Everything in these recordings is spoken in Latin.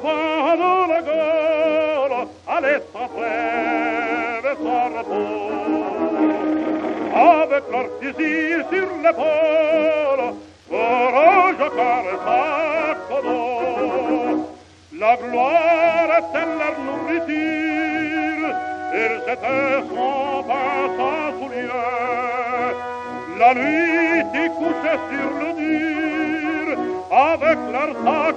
cavano la gola aletta pleve sarbo ave clartisi sur le polo vorrò giocare il sacco d'oro la gloire dell'ar non ritire il sete son passa sul la nuit ti couche sur le dire avec leur sac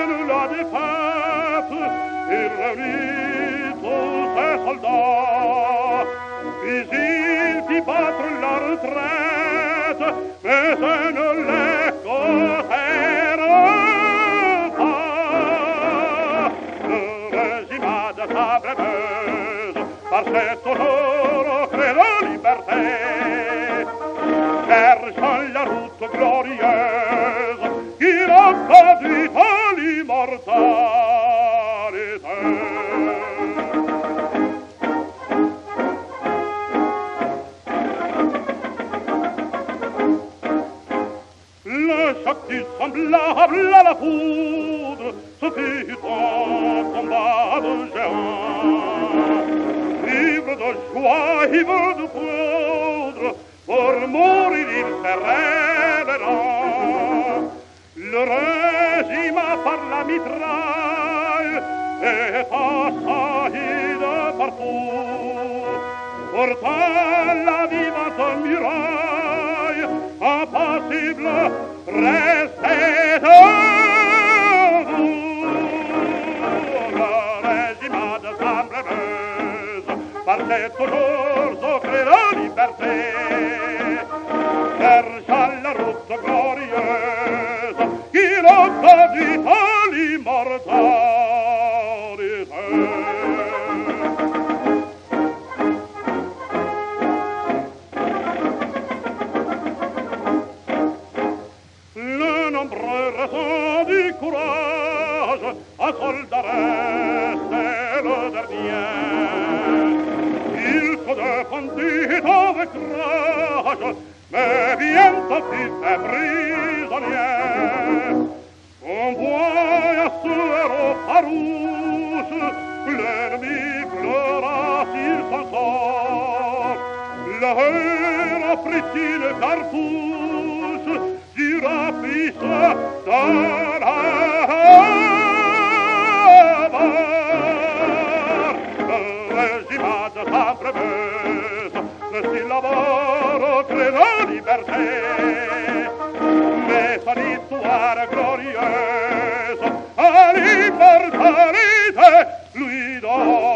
esaurito se soldò visil di patrullar tret e se non le cosero fa resimada sabrebeuse par setto loro credo liberté verso la ruto gloria semblable à la poudre se fit en combat de géants. Ivre de joie, ivre de poudre, pour mourir il se révéla. Le régiment par la mitraille est assailli de partout. Pourtant la vivante muraille, impassible, restait al letto giorno crerà liberté per la rotta gloriosa chi lotta di tali mortali le nombre resta di courage à soldaresse le dernier fondito e tracio, me viento di te prisonier. Con voi a suero parus, l'ennemi pleura s'il s'en sort. La hera fritti le carpus, gira pisa, dar lavoro credoli per te. Me farituar glorioso a libertà lui do